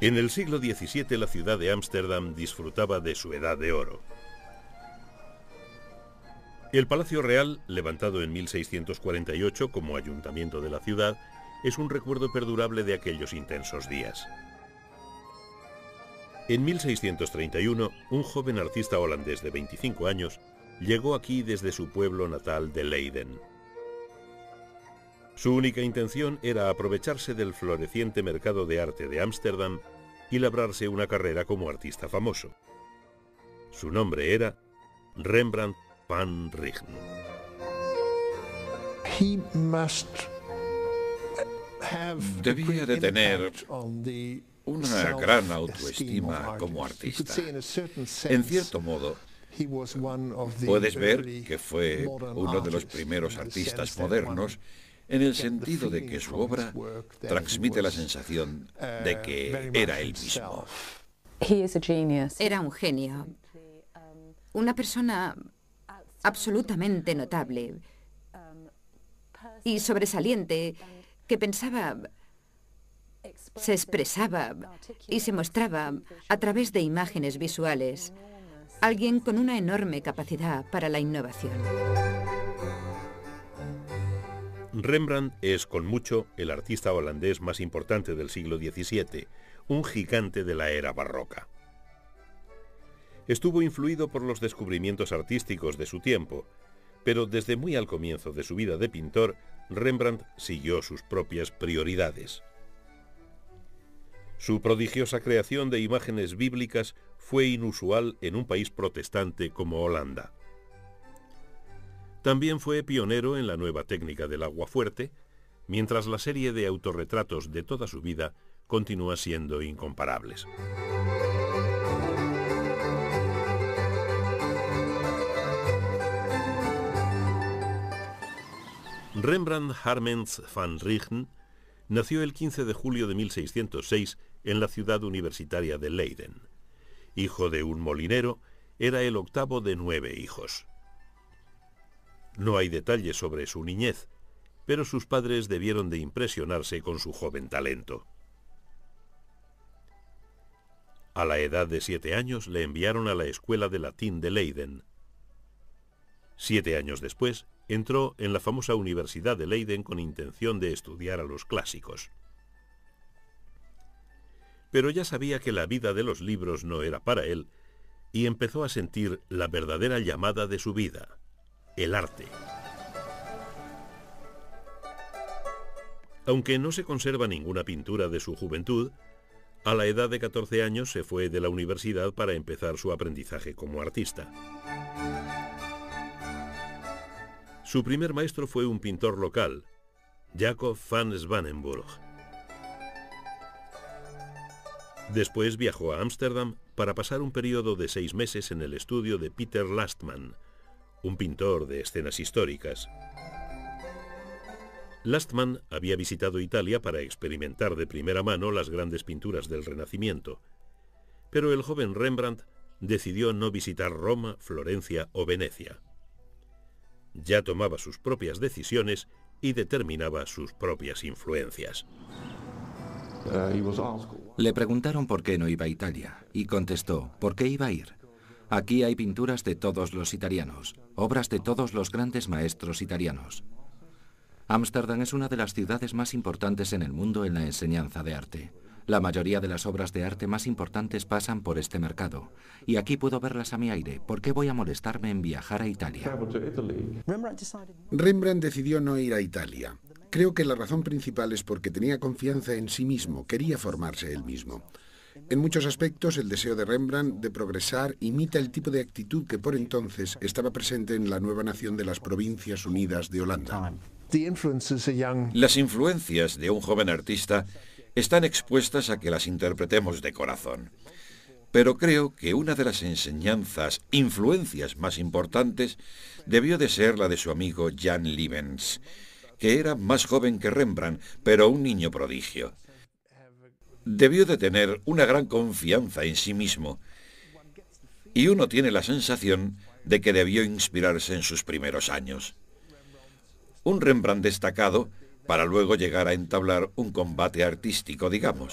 En el siglo XVII la ciudad de Ámsterdam disfrutaba de su edad de oro. El Palacio Real, levantado en 1648 como ayuntamiento de la ciudad, es un recuerdo perdurable de aquellos intensos días. En 1631, un joven artista holandés de 25 años llegó aquí desde su pueblo natal de Leiden. Su única intención era aprovecharse del floreciente mercado de arte de Ámsterdam y labrarse una carrera como artista famoso. Su nombre era Rembrandt van Rijn. Debía de tener una gran autoestima como artista. En cierto modo, puedes ver que fue uno de los primeros artistas modernos en el sentido de que su obra transmite la sensación de que era él mismo. Era un genio, una persona absolutamente notable y sobresaliente que pensaba, se expresaba y se mostraba a través de imágenes visuales. Alguien con una enorme capacidad para la innovación. Rembrandt es, con mucho, el artista holandés más importante del siglo XVII, un gigante de la era barroca. Estuvo influido por los descubrimientos artísticos de su tiempo, pero desde muy al comienzo de su vida de pintor, Rembrandt siguió sus propias prioridades. Su prodigiosa creación de imágenes bíblicas fue inusual en un país protestante como Holanda. También fue pionero en la nueva técnica del agua fuerte, mientras la serie de autorretratos de toda su vida continúa siendo incomparables. Rembrandt Harmens van Rijn nació el 15 de julio de 1606 en la ciudad universitaria de Leiden. Hijo de un molinero, era el octavo de nueve hijos. No hay detalles sobre su niñez, pero sus padres debieron de impresionarse con su joven talento. A la edad de siete años le enviaron a la escuela de latín de Leiden. Siete años después, entró en la famosa Universidad de Leiden con intención de estudiar a los clásicos. Pero ya sabía que la vida de los libros no era para él y empezó a sentir la verdadera llamada de su vida, el arte. Aunque no se conserva ninguna pintura de su juventud, a la edad de 14 años se fue de la universidad para empezar su aprendizaje como artista. Su primer maestro fue un pintor local, Jacob van Svanenburg. Después viajó a Ámsterdam para pasar un periodo de seis meses en el estudio de Peter Lastman, un pintor de escenas históricas. Lastman había visitado Italia para experimentar de primera mano las grandes pinturas del Renacimiento, pero el joven Rembrandt decidió no visitar Roma, Florencia o Venecia ya tomaba sus propias decisiones y determinaba sus propias influencias. Le preguntaron por qué no iba a Italia y contestó, ¿por qué iba a ir? Aquí hay pinturas de todos los italianos, obras de todos los grandes maestros italianos. Ámsterdam es una de las ciudades más importantes en el mundo en la enseñanza de arte. La mayoría de las obras de arte más importantes pasan por este mercado. Y aquí puedo verlas a mi aire. ¿Por qué voy a molestarme en viajar a Italia? Rembrandt decidió no ir a Italia. Creo que la razón principal es porque tenía confianza en sí mismo, quería formarse él mismo. En muchos aspectos, el deseo de Rembrandt de progresar imita el tipo de actitud que por entonces estaba presente en la nueva nación de las Provincias Unidas de Holanda. Las influencias de un joven artista están expuestas a que las interpretemos de corazón. Pero creo que una de las enseñanzas, influencias más importantes, debió de ser la de su amigo Jan Lievens, que era más joven que Rembrandt, pero un niño prodigio. Debió de tener una gran confianza en sí mismo, y uno tiene la sensación de que debió inspirarse en sus primeros años. Un Rembrandt destacado para luego llegar a entablar un combate artístico, digamos.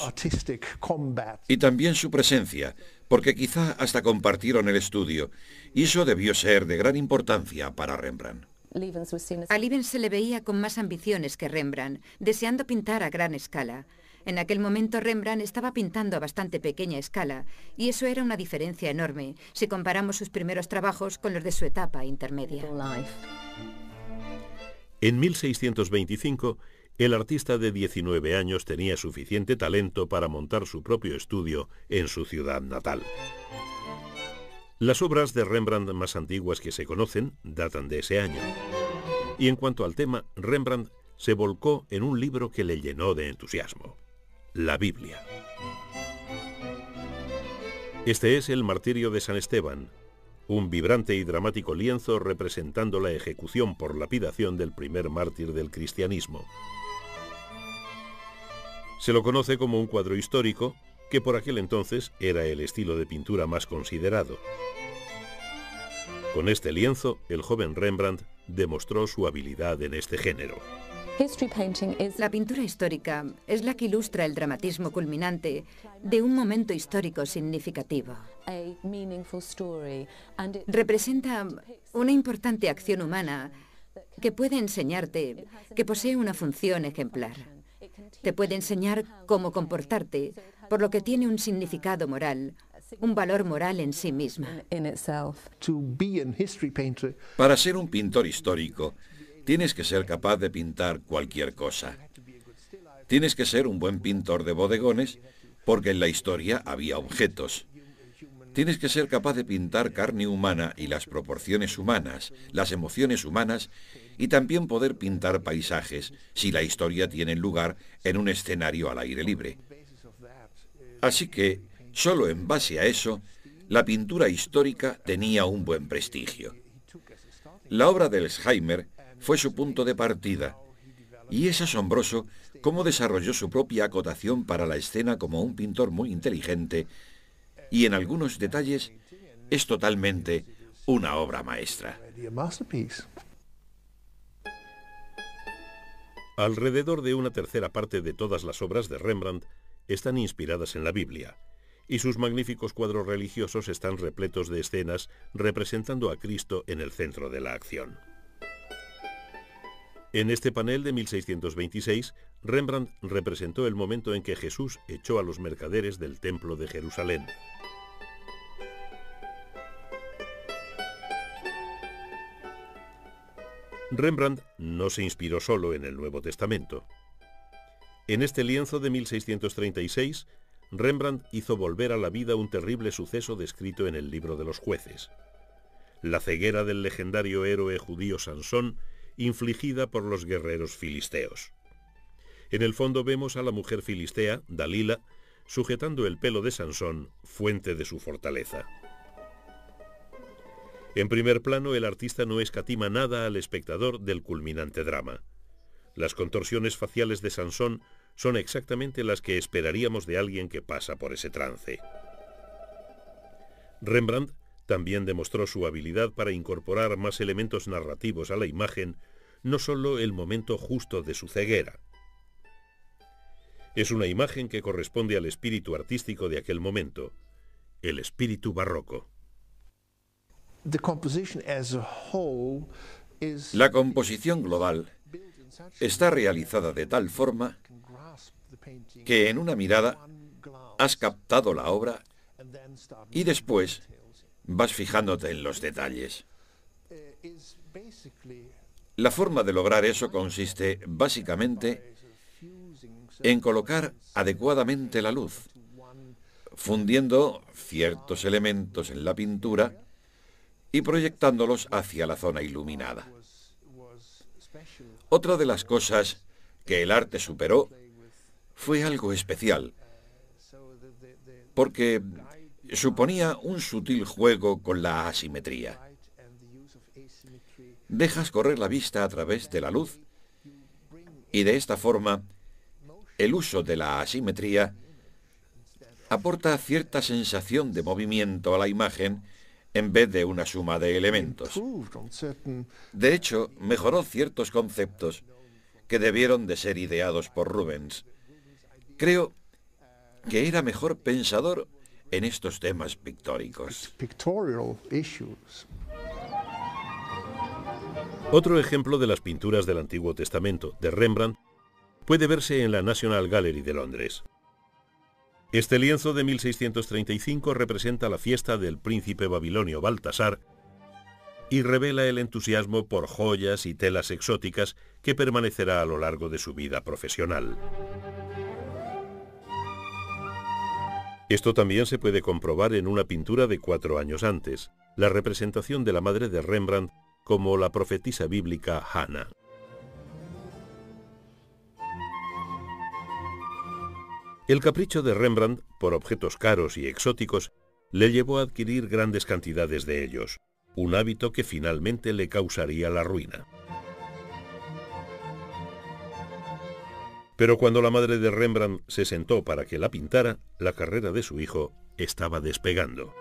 Y también su presencia, porque quizá hasta compartieron el estudio, y eso debió ser de gran importancia para Rembrandt. A Livens se le veía con más ambiciones que Rembrandt, deseando pintar a gran escala. En aquel momento Rembrandt estaba pintando a bastante pequeña escala, y eso era una diferencia enorme si comparamos sus primeros trabajos con los de su etapa intermedia. En 1625, el artista de 19 años tenía suficiente talento para montar su propio estudio en su ciudad natal. Las obras de Rembrandt más antiguas que se conocen datan de ese año. Y en cuanto al tema, Rembrandt se volcó en un libro que le llenó de entusiasmo, la Biblia. Este es el Martirio de San Esteban, un vibrante y dramático lienzo representando la ejecución por lapidación del primer mártir del cristianismo. Se lo conoce como un cuadro histórico, que por aquel entonces era el estilo de pintura más considerado. Con este lienzo, el joven Rembrandt demostró su habilidad en este género. La pintura histórica es la que ilustra el dramatismo culminante de un momento histórico significativo. Representa una importante acción humana que puede enseñarte que posee una función ejemplar. Te puede enseñar cómo comportarte, por lo que tiene un significado moral, un valor moral en sí misma. Para ser un pintor histórico, tienes que ser capaz de pintar cualquier cosa. Tienes que ser un buen pintor de bodegones porque en la historia había objetos. Tienes que ser capaz de pintar carne humana y las proporciones humanas, las emociones humanas y también poder pintar paisajes si la historia tiene lugar en un escenario al aire libre. Así que, solo en base a eso, la pintura histórica tenía un buen prestigio. La obra de Alzheimer fue su punto de partida, y es asombroso cómo desarrolló su propia acotación para la escena como un pintor muy inteligente, y en algunos detalles es totalmente una obra maestra. Alrededor de una tercera parte de todas las obras de Rembrandt están inspiradas en la Biblia, y sus magníficos cuadros religiosos están repletos de escenas representando a Cristo en el centro de la acción. En este panel de 1626, Rembrandt representó el momento en que Jesús echó a los mercaderes del templo de Jerusalén. Rembrandt no se inspiró solo en el Nuevo Testamento. En este lienzo de 1636, Rembrandt hizo volver a la vida un terrible suceso descrito en el libro de los jueces. La ceguera del legendario héroe judío Sansón infligida por los guerreros filisteos. En el fondo vemos a la mujer filistea, Dalila, sujetando el pelo de Sansón, fuente de su fortaleza. En primer plano, el artista no escatima nada al espectador del culminante drama. Las contorsiones faciales de Sansón son exactamente las que esperaríamos de alguien que pasa por ese trance. Rembrandt también demostró su habilidad para incorporar más elementos narrativos a la imagen, no solo el momento justo de su ceguera. Es una imagen que corresponde al espíritu artístico de aquel momento, el espíritu barroco. La composición global está realizada de tal forma que en una mirada has captado la obra y después vas fijándote en los detalles. La forma de lograr eso consiste básicamente en colocar adecuadamente la luz, fundiendo ciertos elementos en la pintura y proyectándolos hacia la zona iluminada. Otra de las cosas que el arte superó fue algo especial, porque suponía un sutil juego con la asimetría. Dejas correr la vista a través de la luz y de esta forma el uso de la asimetría aporta cierta sensación de movimiento a la imagen en vez de una suma de elementos. De hecho, mejoró ciertos conceptos que debieron de ser ideados por Rubens. Creo que era mejor pensador en estos temas pictóricos. Otro ejemplo de las pinturas del Antiguo Testamento de Rembrandt puede verse en la National Gallery de Londres. Este lienzo de 1635 representa la fiesta del príncipe babilonio Baltasar y revela el entusiasmo por joyas y telas exóticas que permanecerá a lo largo de su vida profesional. Esto también se puede comprobar en una pintura de cuatro años antes, la representación de la madre de Rembrandt como la profetisa bíblica Hannah. El capricho de Rembrandt por objetos caros y exóticos le llevó a adquirir grandes cantidades de ellos, un hábito que finalmente le causaría la ruina. Pero cuando la madre de Rembrandt se sentó para que la pintara, la carrera de su hijo estaba despegando.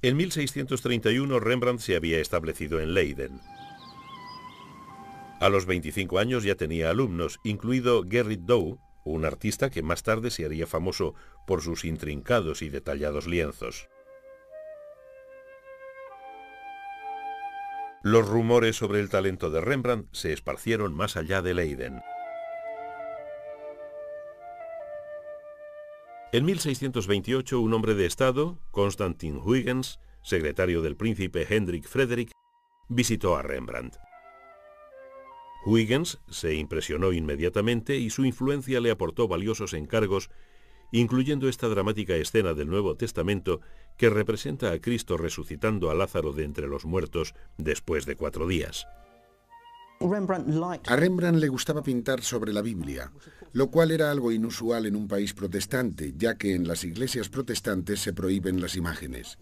En 1631 Rembrandt se había establecido en Leiden. A los 25 años ya tenía alumnos, incluido Gerrit Dow, un artista que más tarde se haría famoso por sus intrincados y detallados lienzos. Los rumores sobre el talento de Rembrandt se esparcieron más allá de Leiden. En 1628, un hombre de Estado, Constantin Huygens, secretario del príncipe Hendrik Frederick, visitó a Rembrandt. Huygens se impresionó inmediatamente y su influencia le aportó valiosos encargos incluyendo esta dramática escena del Nuevo Testamento que representa a Cristo resucitando a Lázaro de entre los muertos después de cuatro días. A Rembrandt le gustaba pintar sobre la Biblia, lo cual era algo inusual en un país protestante, ya que en las iglesias protestantes se prohíben las imágenes.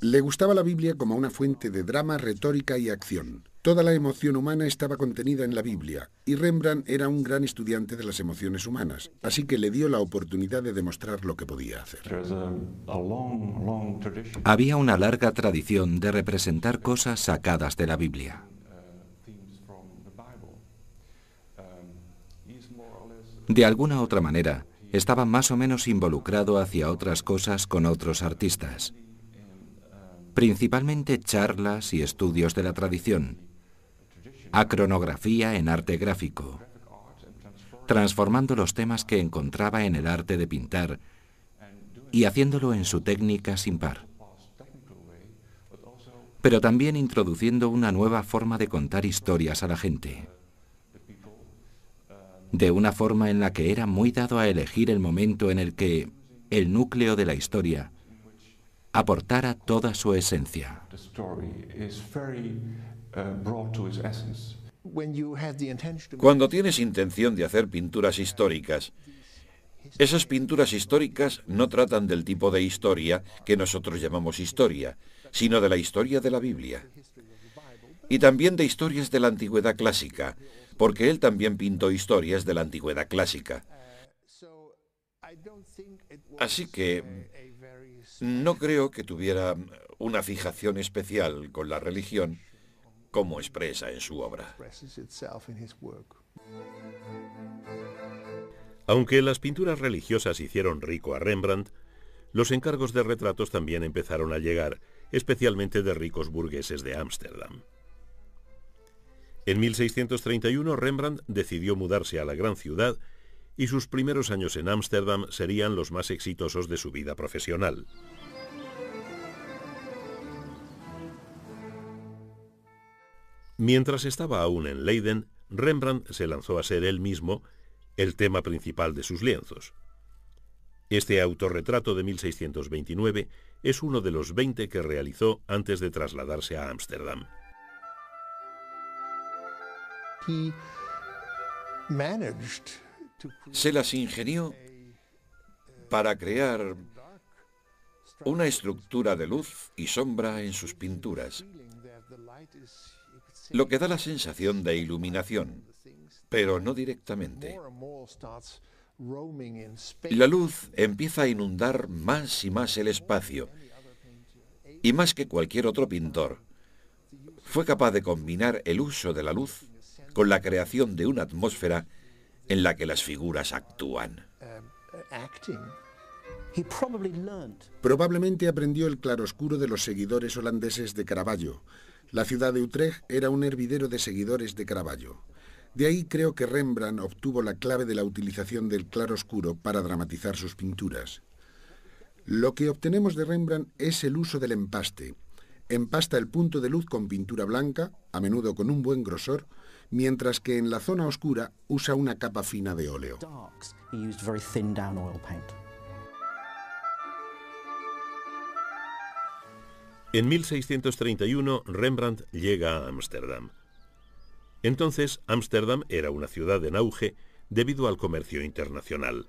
Le gustaba la Biblia como una fuente de drama, retórica y acción. Toda la emoción humana estaba contenida en la Biblia, y Rembrandt era un gran estudiante de las emociones humanas, así que le dio la oportunidad de demostrar lo que podía hacer. Había una larga tradición de representar cosas sacadas de la Biblia. De alguna otra manera, estaba más o menos involucrado hacia otras cosas con otros artistas principalmente charlas y estudios de la tradición, acronografía en arte gráfico, transformando los temas que encontraba en el arte de pintar y haciéndolo en su técnica sin par, pero también introduciendo una nueva forma de contar historias a la gente, de una forma en la que era muy dado a elegir el momento en el que el núcleo de la historia aportara toda su esencia. Cuando tienes intención de hacer pinturas históricas, esas pinturas históricas no tratan del tipo de historia que nosotros llamamos historia, sino de la historia de la Biblia. Y también de historias de la antigüedad clásica, porque él también pintó historias de la antigüedad clásica. Así que no creo que tuviera una fijación especial con la religión como expresa en su obra. Aunque las pinturas religiosas hicieron rico a Rembrandt, los encargos de retratos también empezaron a llegar, especialmente de ricos burgueses de Ámsterdam. En 1631 Rembrandt decidió mudarse a la gran ciudad y sus primeros años en Ámsterdam serían los más exitosos de su vida profesional. Mientras estaba aún en Leiden, Rembrandt se lanzó a ser él mismo el tema principal de sus lienzos. Este autorretrato de 1629 es uno de los 20 que realizó antes de trasladarse a Ámsterdam. Se las ingenió para crear una estructura de luz y sombra en sus pinturas, lo que da la sensación de iluminación, pero no directamente. La luz empieza a inundar más y más el espacio, y más que cualquier otro pintor, fue capaz de combinar el uso de la luz con la creación de una atmósfera en la que las figuras actúan. Probablemente aprendió el claroscuro de los seguidores holandeses de Caravaggio. La ciudad de Utrecht era un hervidero de seguidores de Caravaggio. De ahí creo que Rembrandt obtuvo la clave de la utilización del claroscuro para dramatizar sus pinturas. Lo que obtenemos de Rembrandt es el uso del empaste. Empasta el punto de luz con pintura blanca, a menudo con un buen grosor, mientras que en la zona oscura usa una capa fina de óleo. En 1631 Rembrandt llega a Ámsterdam. Entonces Ámsterdam era una ciudad en auge debido al comercio internacional.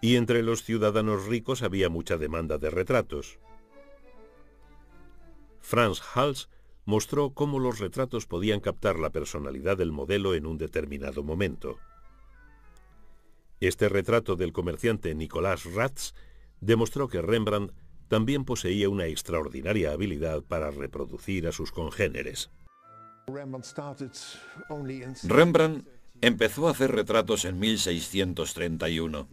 Y entre los ciudadanos ricos había mucha demanda de retratos. Franz Hals mostró cómo los retratos podían captar la personalidad del modelo en un determinado momento. Este retrato del comerciante Nicolás Ratz demostró que Rembrandt también poseía una extraordinaria habilidad para reproducir a sus congéneres. Rembrandt empezó a hacer retratos en 1631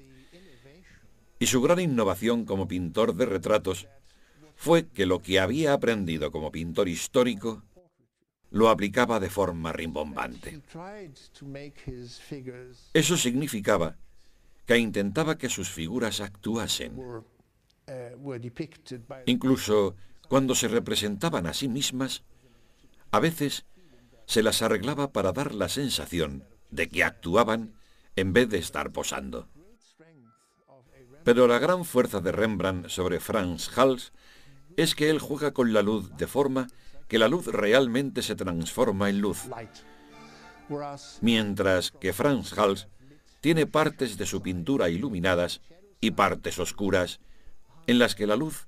y su gran innovación como pintor de retratos fue que lo que había aprendido como pintor histórico lo aplicaba de forma rimbombante. Eso significaba que intentaba que sus figuras actuasen. Incluso cuando se representaban a sí mismas, a veces se las arreglaba para dar la sensación de que actuaban en vez de estar posando. Pero la gran fuerza de Rembrandt sobre Franz Hals es que él juega con la luz de forma que la luz realmente se transforma en luz. Mientras que Franz Hals tiene partes de su pintura iluminadas y partes oscuras en las que la luz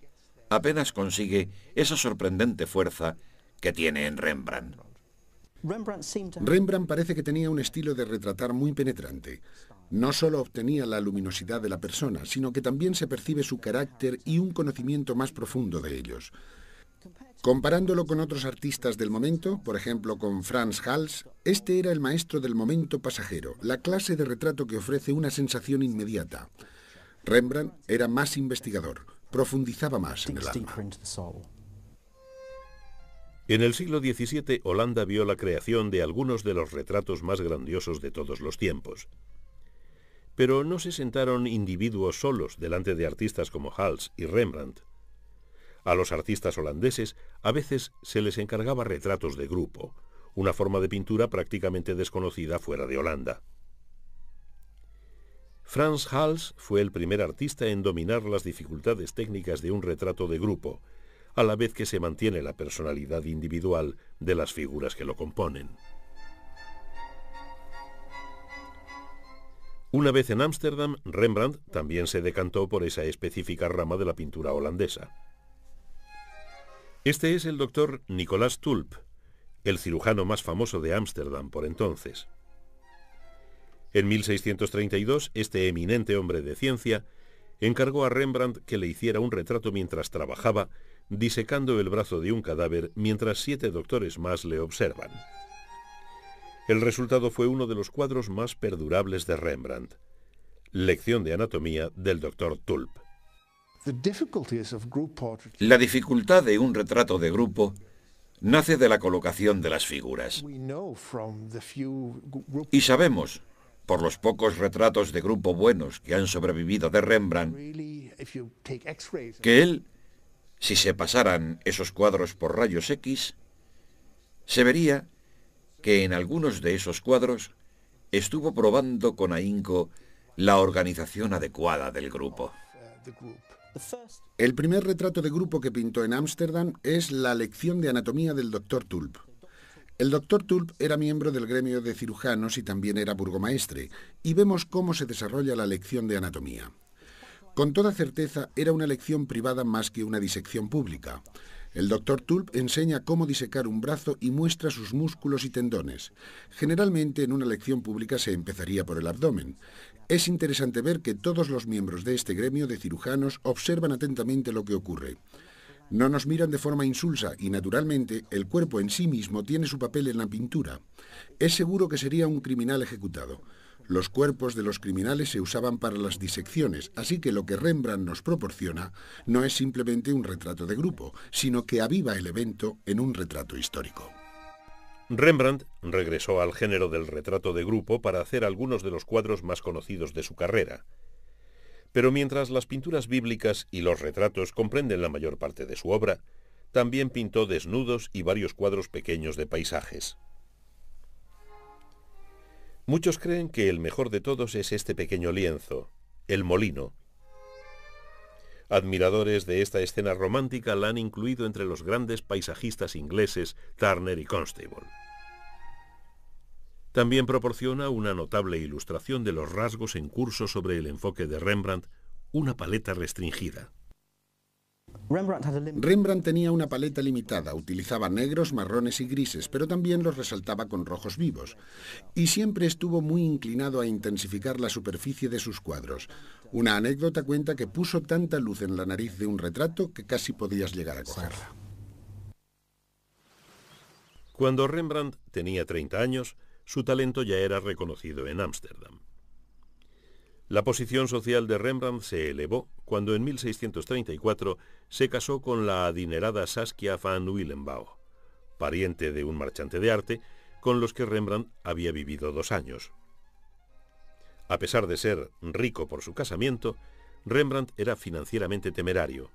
apenas consigue esa sorprendente fuerza que tiene en Rembrandt. Rembrandt parece que tenía un estilo de retratar muy penetrante. No solo obtenía la luminosidad de la persona, sino que también se percibe su carácter y un conocimiento más profundo de ellos. Comparándolo con otros artistas del momento, por ejemplo con Franz Hals, este era el maestro del momento pasajero, la clase de retrato que ofrece una sensación inmediata. Rembrandt era más investigador, profundizaba más en el alma. En el siglo XVII, Holanda vio la creación de algunos de los retratos más grandiosos de todos los tiempos. Pero no se sentaron individuos solos delante de artistas como Hals y Rembrandt. A los artistas holandeses a veces se les encargaba retratos de grupo, una forma de pintura prácticamente desconocida fuera de Holanda. Frans Hals fue el primer artista en dominar las dificultades técnicas de un retrato de grupo, a la vez que se mantiene la personalidad individual de las figuras que lo componen. Una vez en Ámsterdam, Rembrandt también se decantó por esa específica rama de la pintura holandesa. Este es el doctor Nicolás Tulp, el cirujano más famoso de Ámsterdam por entonces. En 1632, este eminente hombre de ciencia encargó a Rembrandt que le hiciera un retrato mientras trabajaba disecando el brazo de un cadáver mientras siete doctores más le observan. El resultado fue uno de los cuadros más perdurables de Rembrandt, Lección de Anatomía del doctor Tulp. La dificultad de un retrato de grupo nace de la colocación de las figuras. Y sabemos, por los pocos retratos de grupo buenos que han sobrevivido de Rembrandt, que él si se pasaran esos cuadros por rayos X, se vería que en algunos de esos cuadros estuvo probando con ahínco la organización adecuada del grupo. El primer retrato de grupo que pintó en Ámsterdam es la lección de anatomía del Dr. Tulp. El Dr. Tulp era miembro del gremio de cirujanos y también era burgomaestre, y vemos cómo se desarrolla la lección de anatomía. Con toda certeza era una lección privada más que una disección pública. El doctor Tulp enseña cómo disecar un brazo y muestra sus músculos y tendones. Generalmente en una lección pública se empezaría por el abdomen. Es interesante ver que todos los miembros de este gremio de cirujanos observan atentamente lo que ocurre. No nos miran de forma insulsa y, naturalmente, el cuerpo en sí mismo tiene su papel en la pintura. Es seguro que sería un criminal ejecutado. Los cuerpos de los criminales se usaban para las disecciones, así que lo que Rembrandt nos proporciona no es simplemente un retrato de grupo, sino que aviva el evento en un retrato histórico. Rembrandt regresó al género del retrato de grupo para hacer algunos de los cuadros más conocidos de su carrera. Pero mientras las pinturas bíblicas y los retratos comprenden la mayor parte de su obra, también pintó desnudos y varios cuadros pequeños de paisajes. Muchos creen que el mejor de todos es este pequeño lienzo, el molino. Admiradores de esta escena romántica la han incluido entre los grandes paisajistas ingleses Turner y Constable. También proporciona una notable ilustración de los rasgos en curso sobre el enfoque de Rembrandt, una paleta restringida. Rembrandt tenía una paleta limitada, utilizaba negros, marrones y grises, pero también los resaltaba con rojos vivos. Y siempre estuvo muy inclinado a intensificar la superficie de sus cuadros. Una anécdota cuenta que puso tanta luz en la nariz de un retrato que casi podías llegar a cogerla. Cuando Rembrandt tenía 30 años, su talento ya era reconocido en Ámsterdam. La posición social de Rembrandt se elevó cuando en 1634 se casó con la adinerada Saskia van Willenbau, pariente de un marchante de arte con los que Rembrandt había vivido dos años. A pesar de ser rico por su casamiento, Rembrandt era financieramente temerario.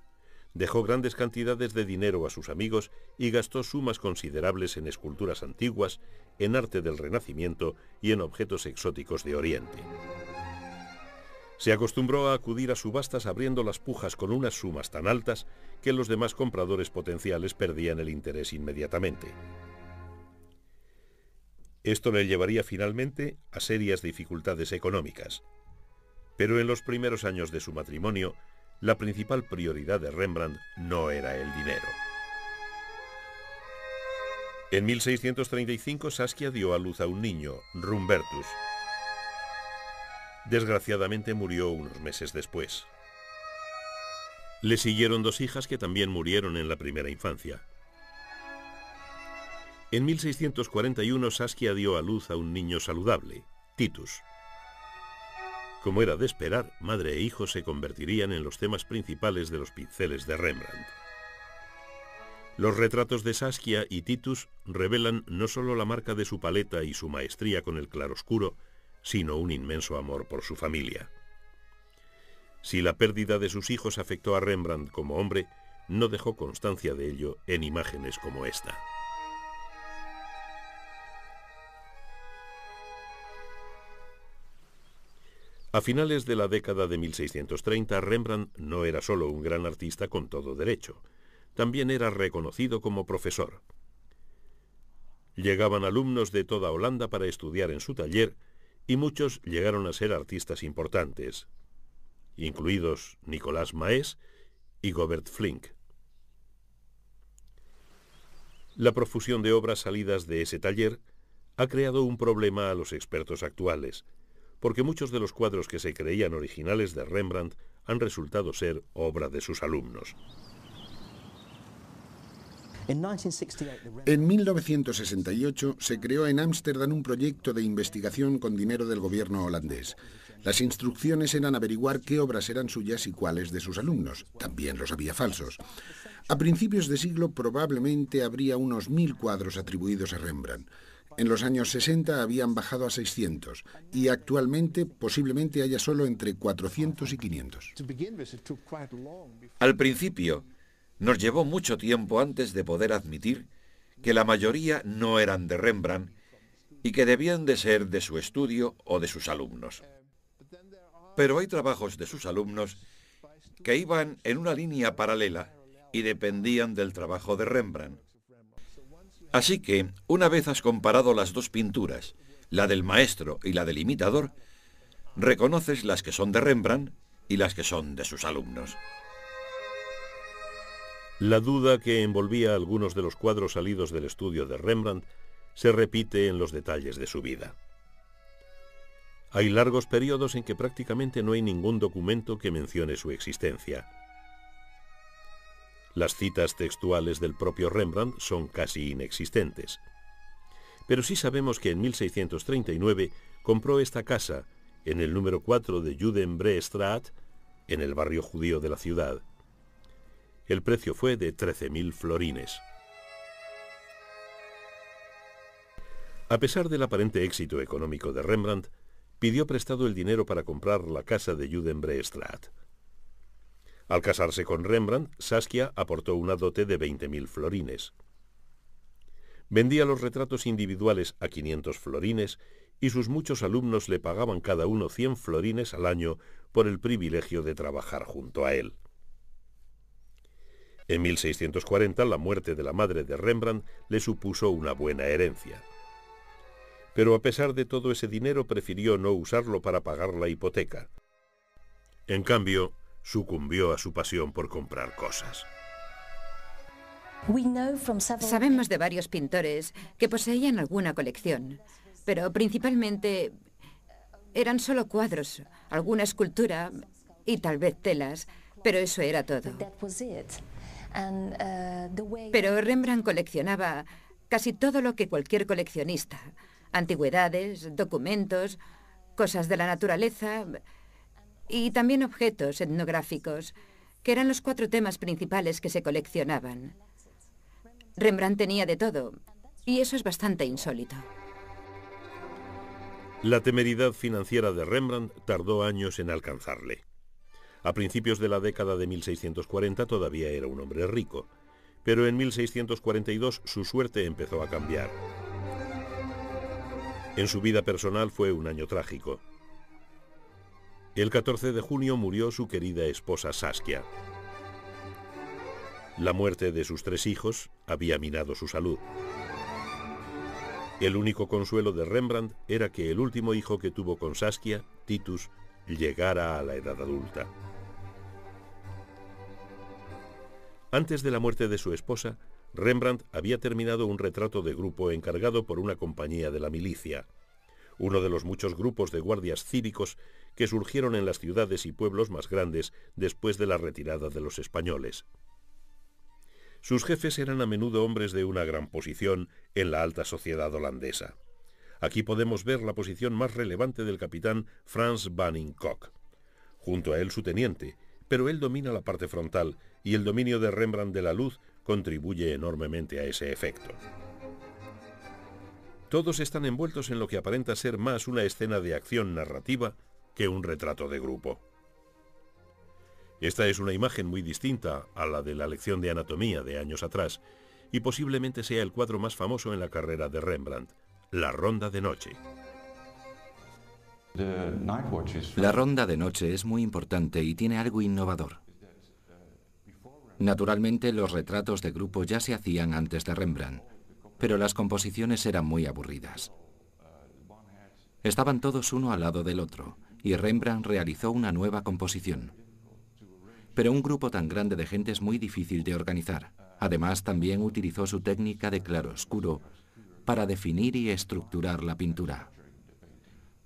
Dejó grandes cantidades de dinero a sus amigos y gastó sumas considerables en esculturas antiguas, en arte del Renacimiento y en objetos exóticos de Oriente. Se acostumbró a acudir a subastas abriendo las pujas con unas sumas tan altas que los demás compradores potenciales perdían el interés inmediatamente. Esto le llevaría finalmente a serias dificultades económicas. Pero en los primeros años de su matrimonio, la principal prioridad de Rembrandt no era el dinero. En 1635 Saskia dio a luz a un niño, Rumbertus, Desgraciadamente murió unos meses después. Le siguieron dos hijas que también murieron en la primera infancia. En 1641 Saskia dio a luz a un niño saludable, Titus. Como era de esperar, madre e hijo se convertirían en los temas principales de los pinceles de Rembrandt. Los retratos de Saskia y Titus revelan no solo la marca de su paleta y su maestría con el claroscuro, sino un inmenso amor por su familia. Si la pérdida de sus hijos afectó a Rembrandt como hombre, no dejó constancia de ello en imágenes como esta. A finales de la década de 1630, Rembrandt no era solo un gran artista con todo derecho, también era reconocido como profesor. Llegaban alumnos de toda Holanda para estudiar en su taller y muchos llegaron a ser artistas importantes, incluidos Nicolás Maes y Gobert Flink. La profusión de obras salidas de ese taller ha creado un problema a los expertos actuales, porque muchos de los cuadros que se creían originales de Rembrandt han resultado ser obra de sus alumnos. En 1968 se creó en Ámsterdam un proyecto de investigación con dinero del gobierno holandés. Las instrucciones eran averiguar qué obras eran suyas y cuáles de sus alumnos. También los había falsos. A principios de siglo probablemente habría unos mil cuadros atribuidos a Rembrandt. En los años 60 habían bajado a 600 y actualmente posiblemente haya solo entre 400 y 500. Al principio, nos llevó mucho tiempo antes de poder admitir que la mayoría no eran de Rembrandt y que debían de ser de su estudio o de sus alumnos. Pero hay trabajos de sus alumnos que iban en una línea paralela y dependían del trabajo de Rembrandt. Así que, una vez has comparado las dos pinturas, la del maestro y la del imitador, reconoces las que son de Rembrandt y las que son de sus alumnos. La duda que envolvía algunos de los cuadros salidos del estudio de Rembrandt se repite en los detalles de su vida. Hay largos periodos en que prácticamente no hay ningún documento que mencione su existencia. Las citas textuales del propio Rembrandt son casi inexistentes. Pero sí sabemos que en 1639 compró esta casa en el número 4 de Judenbreestraat, en el barrio judío de la ciudad. El precio fue de 13.000 florines. A pesar del aparente éxito económico de Rembrandt, pidió prestado el dinero para comprar la casa de Judenbreestraat. Al casarse con Rembrandt, Saskia aportó una dote de 20.000 florines. Vendía los retratos individuales a 500 florines y sus muchos alumnos le pagaban cada uno 100 florines al año por el privilegio de trabajar junto a él. En 1640 la muerte de la madre de Rembrandt le supuso una buena herencia. Pero a pesar de todo ese dinero prefirió no usarlo para pagar la hipoteca. En cambio, sucumbió a su pasión por comprar cosas. Sabemos de varios pintores que poseían alguna colección, pero principalmente eran solo cuadros, alguna escultura y tal vez telas, pero eso era todo. Uh, pero Rembrandt coleccionaba casi todo lo que cualquier coleccionista, antigüedades, documentos, cosas de la naturaleza y también objetos etnográficos, que eran los cuatro temas principales que se coleccionaban. Rembrandt tenía de todo, y eso es bastante insólito. La temeridad financiera de Rembrandt tardó años en alcanzarle. A principios de la década de 1640 todavía era un hombre rico, pero en 1642 su suerte empezó a cambiar. En su vida personal fue un año trágico. El 14 de junio murió su querida esposa Saskia. La muerte de sus tres hijos había minado su salud. El único consuelo de Rembrandt era que el último hijo que tuvo con Saskia, Titus, llegara a la edad adulta. Antes de la muerte de su esposa, Rembrandt había terminado un retrato de grupo encargado por una compañía de la milicia, uno de los muchos grupos de guardias cívicos que surgieron en las ciudades y pueblos más grandes después de la retirada de los españoles. Sus jefes eran a menudo hombres de una gran posición en la alta sociedad holandesa. Aquí podemos ver la posición más relevante del capitán Frans Banning Koch. Junto a él su teniente, pero él domina la parte frontal y el dominio de Rembrandt de la luz contribuye enormemente a ese efecto. Todos están envueltos en lo que aparenta ser más una escena de acción narrativa que un retrato de grupo. Esta es una imagen muy distinta a la de la lección de anatomía de años atrás y posiblemente sea el cuadro más famoso en la carrera de Rembrandt, La Ronda de Noche. La Ronda de Noche es muy importante y tiene algo innovador. Naturalmente los retratos de grupo ya se hacían antes de Rembrandt, pero las composiciones eran muy aburridas. Estaban todos uno al lado del otro, y Rembrandt realizó una nueva composición. Pero un grupo tan grande de gente es muy difícil de organizar. Además, también utilizó su técnica de claroscuro para definir y estructurar la pintura,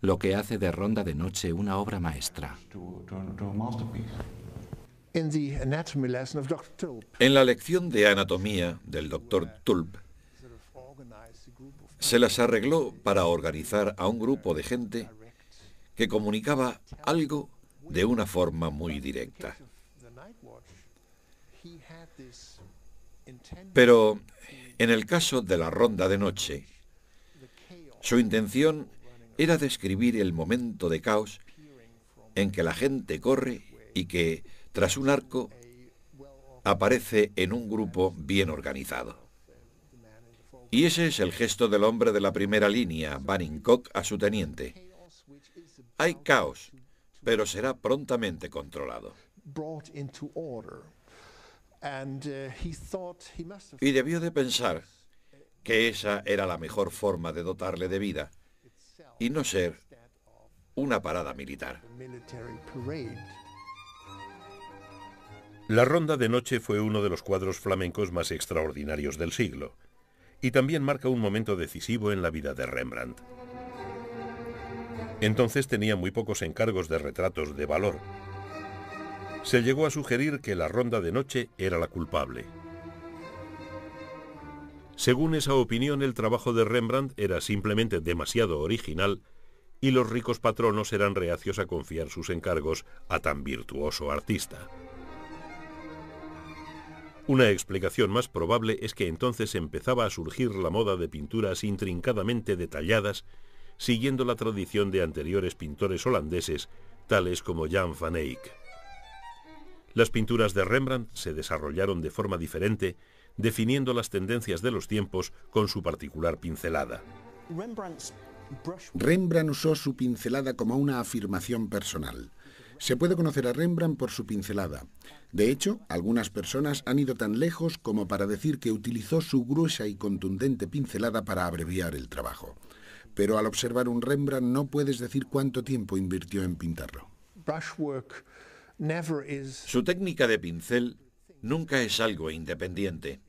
lo que hace de Ronda de Noche una obra maestra. En la lección de anatomía del Dr. Tulp, se las arregló para organizar a un grupo de gente que comunicaba algo de una forma muy directa. Pero en el caso de la ronda de noche, su intención era describir el momento de caos en que la gente corre y que, tras un arco, aparece en un grupo bien organizado. Y ese es el gesto del hombre de la primera línea, Koch, a su teniente. Hay caos, pero será prontamente controlado. Uh, y debió de pensar que esa era la mejor forma de dotarle de vida y no ser una parada militar. La Ronda de Noche fue uno de los cuadros flamencos más extraordinarios del siglo y también marca un momento decisivo en la vida de Rembrandt. Entonces tenía muy pocos encargos de retratos de valor Se llegó a sugerir que la ronda de noche era la culpable. Según esa opinión, el trabajo de Rembrandt era simplemente demasiado original y los ricos patronos eran reacios a confiar sus encargos a tan virtuoso artista. Una explicación más probable es que entonces empezaba a surgir la moda de pinturas intrincadamente detalladas, siguiendo la tradición de anteriores pintores holandeses, tales como Jan van Eyck. Las pinturas de Rembrandt se desarrollaron de forma diferente, definiendo las tendencias de los tiempos con su particular pincelada. Rembrandt usó su pincelada como una afirmación personal. Se puede conocer a Rembrandt por su pincelada. De hecho, algunas personas han ido tan lejos como para decir que utilizó su gruesa y contundente pincelada para abreviar el trabajo. Pero al observar un Rembrandt no puedes decir cuánto tiempo invirtió en pintarlo. Su técnica de pincel nunca es algo independiente.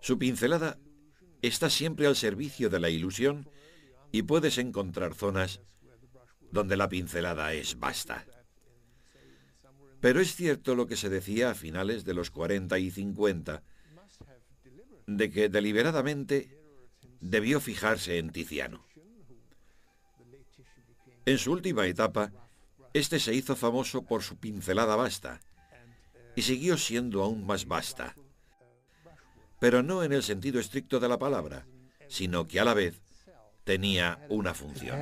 Su pincelada está siempre al servicio de la ilusión y puedes encontrar zonas donde la pincelada es vasta. Pero es cierto lo que se decía a finales de los 40 y 50, de que deliberadamente debió fijarse en Tiziano. En su última etapa, este se hizo famoso por su pincelada vasta y siguió siendo aún más vasta, pero no en el sentido estricto de la palabra, sino que a la vez tenía una función.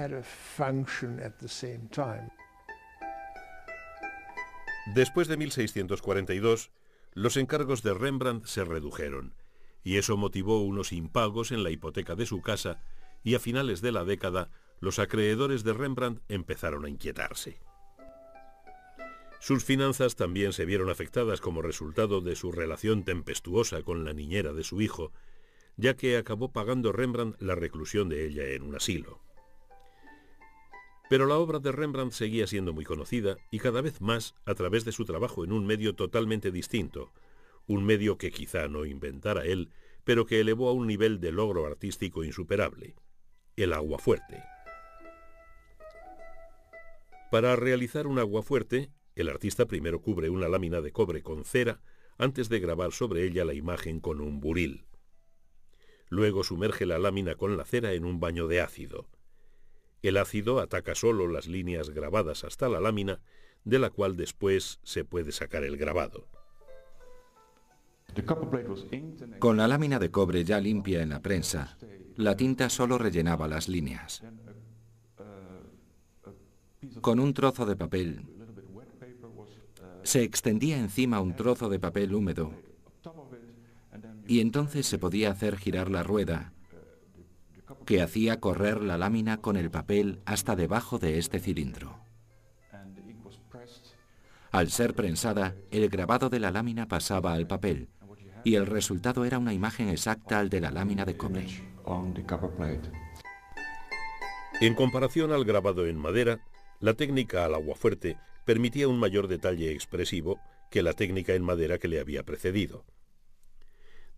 Después de 1642, los encargos de Rembrandt se redujeron, y eso motivó unos impagos en la hipoteca de su casa, y a finales de la década, los acreedores de Rembrandt empezaron a inquietarse. Sus finanzas también se vieron afectadas como resultado de su relación tempestuosa con la niñera de su hijo, ya que acabó pagando Rembrandt la reclusión de ella en un asilo. Pero la obra de Rembrandt seguía siendo muy conocida y cada vez más a través de su trabajo en un medio totalmente distinto, un medio que quizá no inventara él, pero que elevó a un nivel de logro artístico insuperable, el aguafuerte. Para realizar un aguafuerte, el artista primero cubre una lámina de cobre con cera antes de grabar sobre ella la imagen con un buril. Luego sumerge la lámina con la cera en un baño de ácido. El ácido ataca solo las líneas grabadas hasta la lámina, de la cual después se puede sacar el grabado. Con la lámina de cobre ya limpia en la prensa, la tinta solo rellenaba las líneas. Con un trozo de papel, se extendía encima un trozo de papel húmedo y entonces se podía hacer girar la rueda que hacía correr la lámina con el papel hasta debajo de este cilindro. Al ser prensada, el grabado de la lámina pasaba al papel y el resultado era una imagen exacta al de la lámina de cobre. En comparación al grabado en madera, la técnica al aguafuerte permitía un mayor detalle expresivo que la técnica en madera que le había precedido.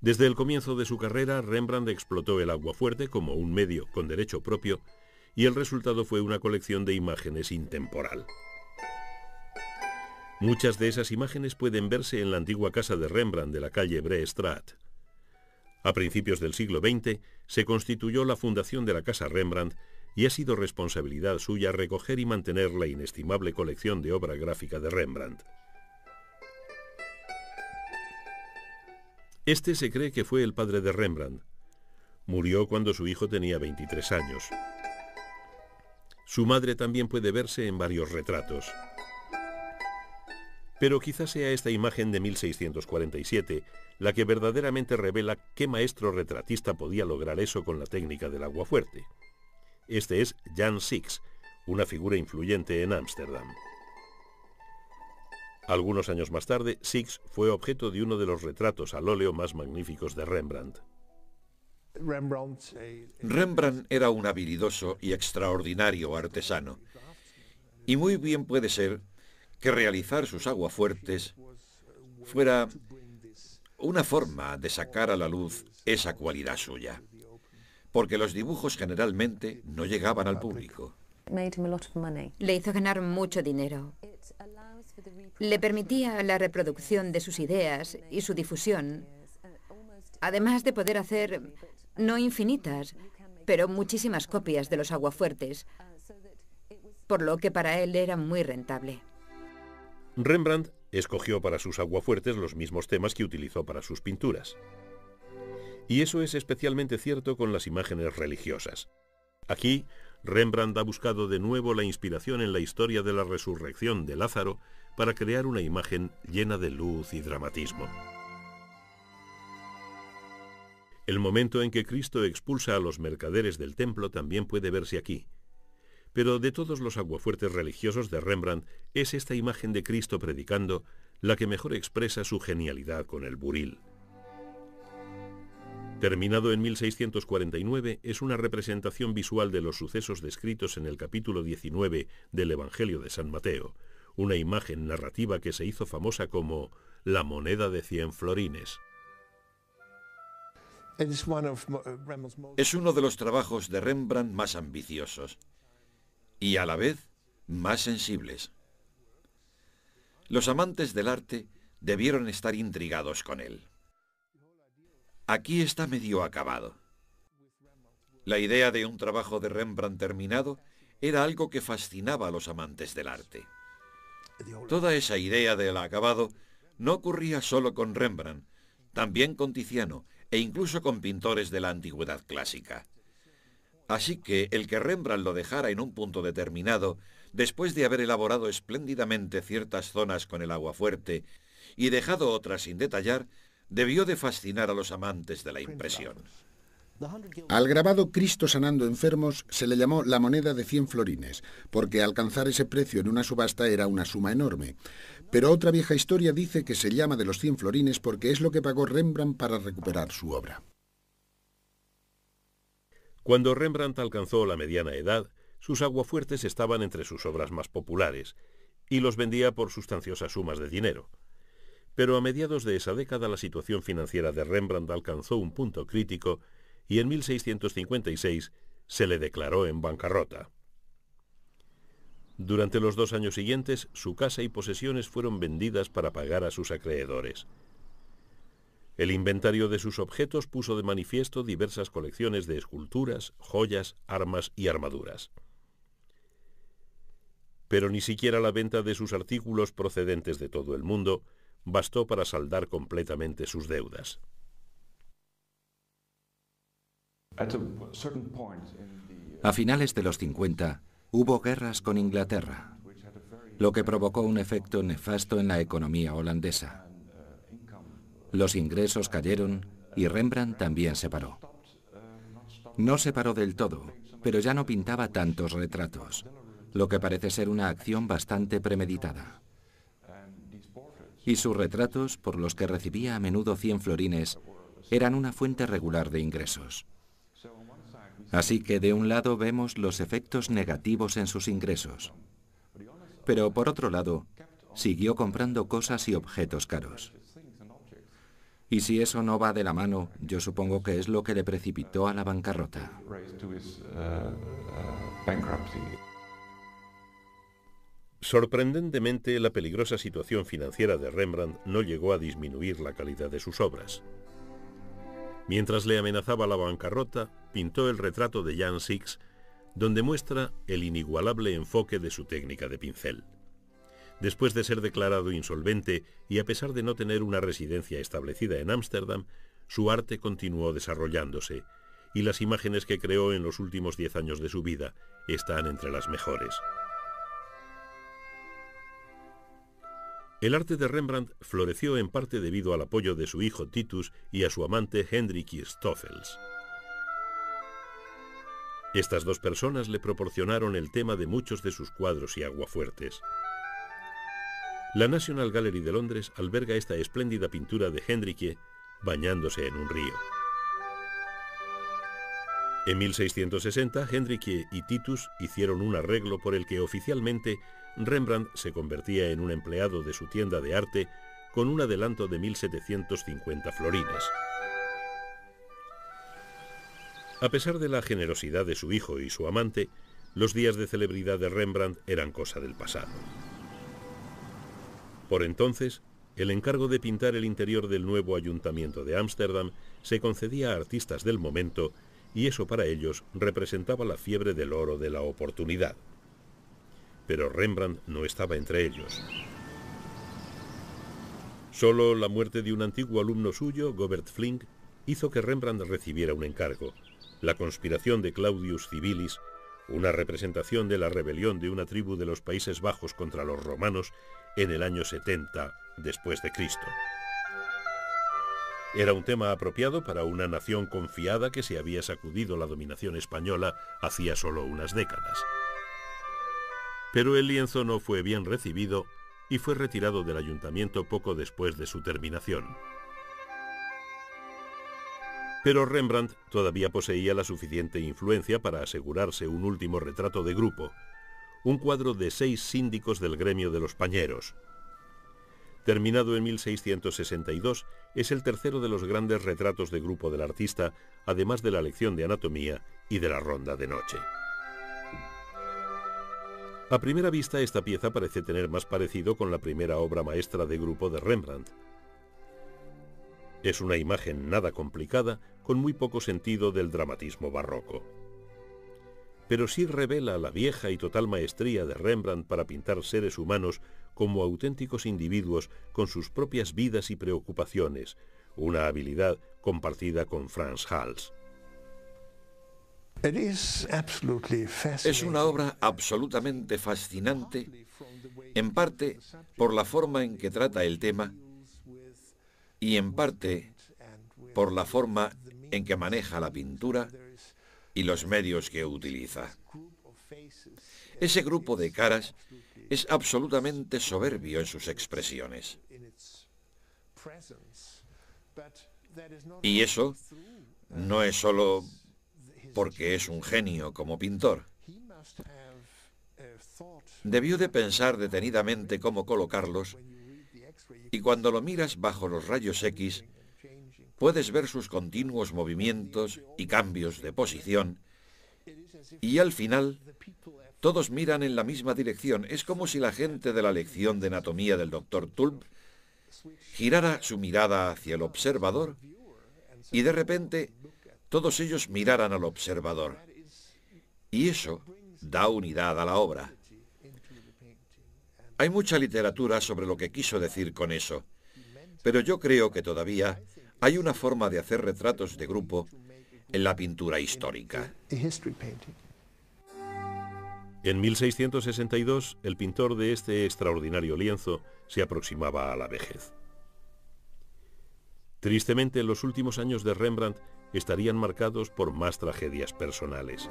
Desde el comienzo de su carrera, Rembrandt explotó el aguafuerte como un medio con derecho propio y el resultado fue una colección de imágenes intemporal. Muchas de esas imágenes pueden verse en la antigua casa de Rembrandt de la calle Breestraat. A principios del siglo XX se constituyó la fundación de la Casa Rembrandt y ha sido responsabilidad suya recoger y mantener la inestimable colección de obra gráfica de Rembrandt. Este se cree que fue el padre de Rembrandt. Murió cuando su hijo tenía 23 años. Su madre también puede verse en varios retratos. Pero quizás sea esta imagen de 1647 la que verdaderamente revela qué maestro retratista podía lograr eso con la técnica del aguafuerte. Este es Jan Six, una figura influyente en Ámsterdam. Algunos años más tarde, Six fue objeto de uno de los retratos al óleo más magníficos de Rembrandt. Rembrandt era un habilidoso y extraordinario artesano, y muy bien puede ser que realizar sus aguafuertes fuera una forma de sacar a la luz esa cualidad suya, porque los dibujos generalmente no llegaban al público. Le hizo ganar mucho dinero. le permitía la reproducción de sus ideas y su difusión, además de poder hacer no infinitas, pero muchísimas copias de los aguafuertes, por lo que para él era muy rentable. Rembrandt escogió para sus aguafuertes los mismos temas que utilizó para sus pinturas. Y eso es especialmente cierto con las imágenes religiosas. Aquí, Rembrandt ha buscado de nuevo la inspiración en la historia de la resurrección de Lázaro para crear una imagen llena de luz y dramatismo. El momento en que Cristo expulsa a los mercaderes del templo también puede verse aquí. Pero de todos los aguafuertes religiosos de Rembrandt, es esta imagen de Cristo predicando la que mejor expresa su genialidad con el buril. Terminado en 1649, es una representación visual de los sucesos descritos en el capítulo 19 del Evangelio de San Mateo, una imagen narrativa que se hizo famosa como la moneda de cien florines. Es uno de los trabajos de Rembrandt más ambiciosos y a la vez más sensibles. Los amantes del arte debieron estar intrigados con él. Aquí está medio acabado. La idea de un trabajo de Rembrandt terminado era algo que fascinaba a los amantes del arte. Toda esa idea del acabado no ocurría solo con Rembrandt, también con Tiziano e incluso con pintores de la antigüedad clásica. Así que el que Rembrandt lo dejara en un punto determinado, después de haber elaborado espléndidamente ciertas zonas con el agua fuerte y dejado otras sin detallar, debió de fascinar a los amantes de la impresión. Al grabado Cristo sanando enfermos se le llamó la moneda de 100 florines, porque alcanzar ese precio en una subasta era una suma enorme. Pero otra vieja historia dice que se llama de los 100 florines porque es lo que pagó Rembrandt para recuperar su obra. Cuando Rembrandt alcanzó la mediana edad, sus aguafuertes estaban entre sus obras más populares, y los vendía por sustanciosas sumas de dinero. Pero a mediados de esa década la situación financiera de Rembrandt alcanzó un punto crítico y en 1656 se le declaró en bancarrota. Durante los dos años siguientes, su casa y posesiones fueron vendidas para pagar a sus acreedores. El inventario de sus objetos puso de manifiesto diversas colecciones de esculturas, joyas, armas y armaduras. Pero ni siquiera la venta de sus artículos procedentes de todo el mundo bastó para saldar completamente sus deudas. A finales de los 50 hubo guerras con Inglaterra, lo que provocó un efecto nefasto en la economía holandesa. Los ingresos cayeron y Rembrandt también se paró. No se paró del todo, pero ya no pintaba tantos retratos, lo que parece ser una acción bastante premeditada y sus retratos, por los que recibía a menudo 100 florines, eran una fuente regular de ingresos. Así que de un lado vemos los efectos negativos en sus ingresos, pero por otro lado, siguió comprando cosas y objetos caros. Y si eso no va de la mano, yo supongo que es lo que le precipitó a la bancarrota. Sorprendentemente, la peligrosa situación financiera de Rembrandt no llegó a disminuir la calidad de sus obras. Mientras le amenazaba la bancarrota, pintó el retrato de Jan Six, donde muestra el inigualable enfoque de su técnica de pincel. Después de ser declarado insolvente y a pesar de no tener una residencia establecida en Ámsterdam, su arte continuó desarrollándose, y las imágenes que creó en los últimos diez años de su vida están entre las mejores. El arte de Rembrandt floreció en parte debido al apoyo de su hijo Titus y a su amante Hendrik Stoffels. Estas dos personas le proporcionaron el tema de muchos de sus cuadros y aguafuertes. La National Gallery de Londres alberga esta espléndida pintura de Hendrike bañándose en un río. En 1660, Hendrike y Titus hicieron un arreglo por el que oficialmente Rembrandt se convertía en un empleado de su tienda de arte con un adelanto de 1.750 florines. A pesar de la generosidad de su hijo y su amante, los días de celebridad de Rembrandt eran cosa del pasado. Por entonces, el encargo de pintar el interior del nuevo ayuntamiento de Ámsterdam se concedía a artistas del momento y eso para ellos representaba la fiebre del oro de la oportunidad. Pero Rembrandt no estaba entre ellos. Solo la muerte de un antiguo alumno suyo, Gobert Flink, hizo que Rembrandt recibiera un encargo, la conspiración de Claudius Civilis, una representación de la rebelión de una tribu de los Países Bajos contra los romanos en el año 70 después de Cristo. Era un tema apropiado para una nación confiada que se había sacudido la dominación española hacía solo unas décadas. Pero el lienzo no fue bien recibido y fue retirado del ayuntamiento poco después de su terminación. Pero Rembrandt todavía poseía la suficiente influencia para asegurarse un último retrato de grupo, un cuadro de seis síndicos del gremio de los pañeros. Terminado en 1662, es el tercero de los grandes retratos de grupo del artista, además de la lección de anatomía y de la ronda de noche. A primera vista esta pieza parece tener más parecido con la primera obra maestra de grupo de Rembrandt, es una imagen nada complicada, con muy poco sentido del dramatismo barroco. Pero sí revela la vieja y total maestría de Rembrandt para pintar seres humanos como auténticos individuos con sus propias vidas y preocupaciones, una habilidad compartida con Franz Hals. Es una obra absolutamente fascinante, en parte por la forma en que trata el tema y en parte por la forma en que maneja la pintura y los medios que utiliza. Ese grupo de caras es absolutamente soberbio en sus expresiones. Y eso no es solo porque es un genio como pintor. Debió de pensar detenidamente cómo colocarlos y cuando lo miras bajo los rayos X, puedes ver sus continuos movimientos y cambios de posición, y al final todos miran en la misma dirección. Es como si la gente de la lección de anatomía del doctor Tulp girara su mirada hacia el observador y de repente todos ellos miraran al observador. Y eso da unidad a la obra. Hay mucha literatura sobre lo que quiso decir con eso, pero yo creo que todavía hay una forma de hacer retratos de grupo en la pintura histórica. En 1662, el pintor de este extraordinario lienzo se aproximaba a la vejez. Tristemente, los últimos años de Rembrandt estarían marcados por más tragedias personales.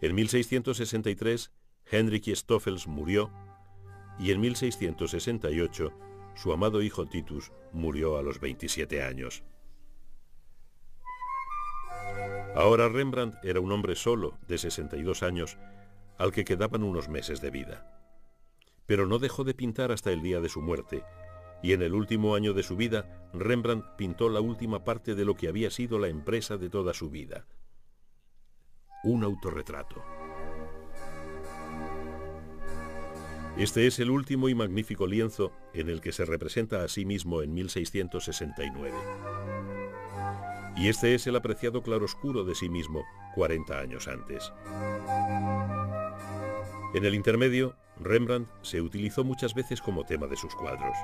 En 1663, Henrik Stoffels murió y en 1668 su amado hijo Titus murió a los 27 años. Ahora Rembrandt era un hombre solo, de 62 años, al que quedaban unos meses de vida. Pero no dejó de pintar hasta el día de su muerte, y en el último año de su vida, Rembrandt pintó la última parte de lo que había sido la empresa de toda su vida. Un autorretrato. Este es el último y magnífico lienzo en el que se representa a sí mismo en 1669. Y este es el apreciado claroscuro de sí mismo 40 años antes. En el intermedio, Rembrandt se utilizó muchas veces como tema de sus cuadros.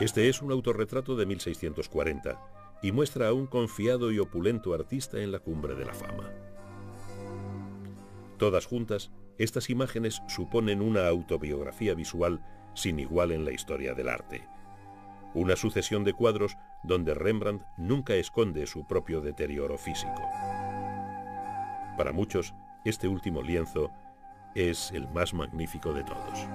Este es un autorretrato de 1640 y muestra a un confiado y opulento artista en la cumbre de la fama. Todas juntas estas imágenes suponen una autobiografía visual sin igual en la historia del arte. Una sucesión de cuadros donde Rembrandt nunca esconde su propio deterioro físico. Para muchos, este último lienzo es el más magnífico de todos.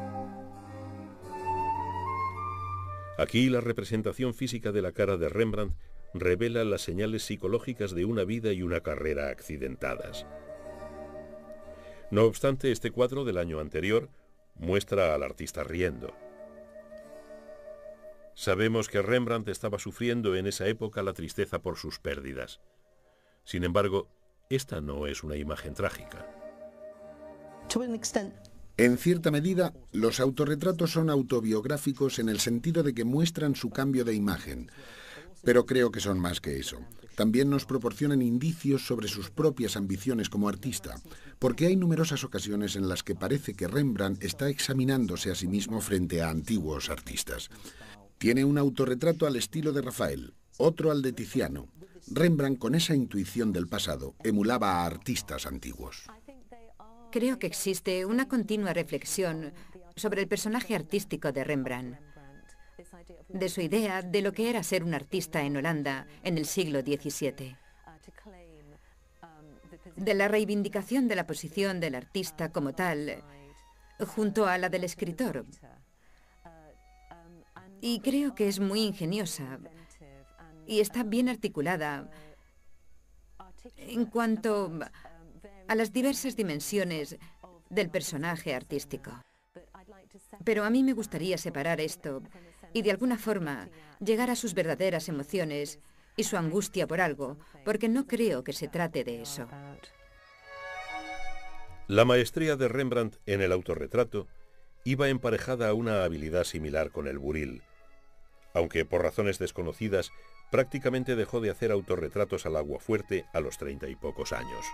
Aquí la representación física de la cara de Rembrandt revela las señales psicológicas de una vida y una carrera accidentadas. No obstante, este cuadro del año anterior muestra al artista riendo. Sabemos que Rembrandt estaba sufriendo en esa época la tristeza por sus pérdidas. Sin embargo, esta no es una imagen trágica. En cierta medida, los autorretratos son autobiográficos en el sentido de que muestran su cambio de imagen, pero creo que son más que eso. También nos proporcionan indicios sobre sus propias ambiciones como artista, porque hay numerosas ocasiones en las que parece que Rembrandt está examinándose a sí mismo frente a antiguos artistas. Tiene un autorretrato al estilo de Rafael, otro al de Tiziano. Rembrandt, con esa intuición del pasado, emulaba a artistas antiguos. Creo que existe una continua reflexión sobre el personaje artístico de Rembrandt de su idea de lo que era ser un artista en Holanda en el siglo XVII. De la reivindicación de la posición del artista como tal, junto a la del escritor. Y creo que es muy ingeniosa y está bien articulada en cuanto a las diversas dimensiones del personaje artístico. Pero a mí me gustaría separar esto y de alguna forma llegar a sus verdaderas emociones y su angustia por algo, porque no creo que se trate de eso. La maestría de Rembrandt en el autorretrato iba emparejada a una habilidad similar con el buril, aunque por razones desconocidas prácticamente dejó de hacer autorretratos al agua fuerte a los treinta y pocos años.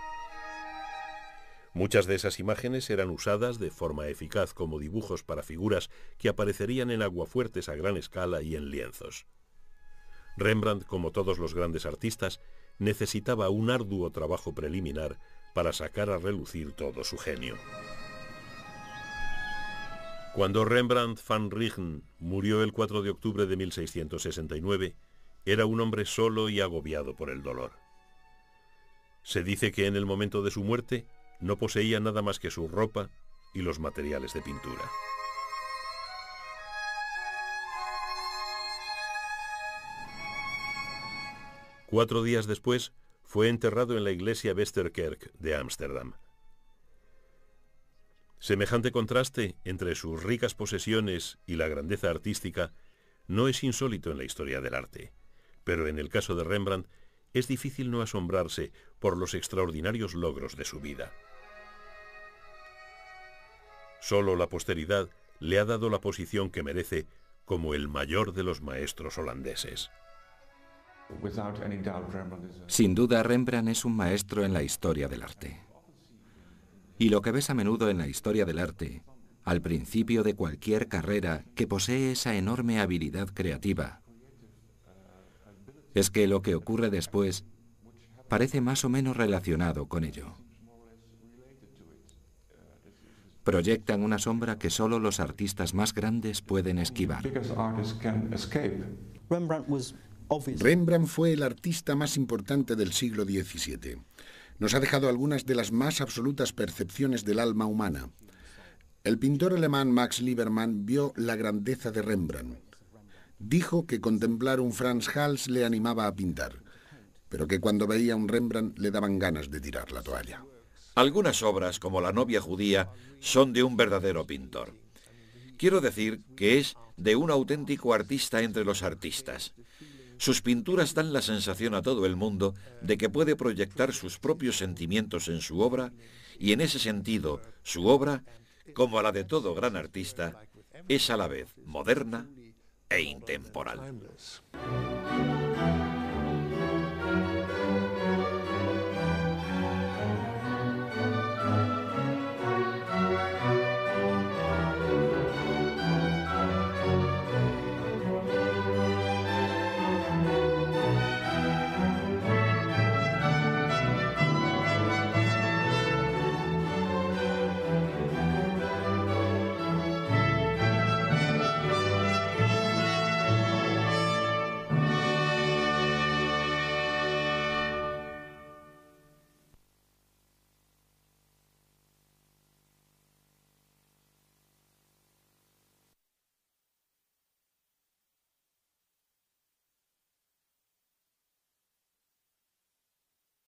Muchas de esas imágenes eran usadas de forma eficaz como dibujos para figuras que aparecerían en aguafuertes a gran escala y en lienzos. Rembrandt, como todos los grandes artistas, necesitaba un arduo trabajo preliminar para sacar a relucir todo su genio. Cuando Rembrandt van Rijn murió el 4 de octubre de 1669, era un hombre solo y agobiado por el dolor. Se dice que en el momento de su muerte no poseía nada más que su ropa y los materiales de pintura. Cuatro días después, fue enterrado en la iglesia Westerkerk de Ámsterdam. Semejante contraste entre sus ricas posesiones y la grandeza artística no es insólito en la historia del arte, pero en el caso de Rembrandt es difícil no asombrarse por los extraordinarios logros de su vida. Solo la posteridad le ha dado la posición que merece como el mayor de los maestros holandeses. Sin duda, Rembrandt es un maestro en la historia del arte. Y lo que ves a menudo en la historia del arte, al principio de cualquier carrera que posee esa enorme habilidad creativa, es que lo que ocurre después parece más o menos relacionado con ello proyectan una sombra que solo los artistas más grandes pueden esquivar. Rembrandt fue el artista más importante del siglo XVII. Nos ha dejado algunas de las más absolutas percepciones del alma humana. El pintor alemán Max Liebermann vio la grandeza de Rembrandt. Dijo que contemplar un Franz Hals le animaba a pintar, pero que cuando veía un Rembrandt le daban ganas de tirar la toalla. Algunas obras, como La novia judía, son de un verdadero pintor. Quiero decir que es de un auténtico artista entre los artistas. Sus pinturas dan la sensación a todo el mundo de que puede proyectar sus propios sentimientos en su obra y en ese sentido su obra, como la de todo gran artista, es a la vez moderna e intemporal.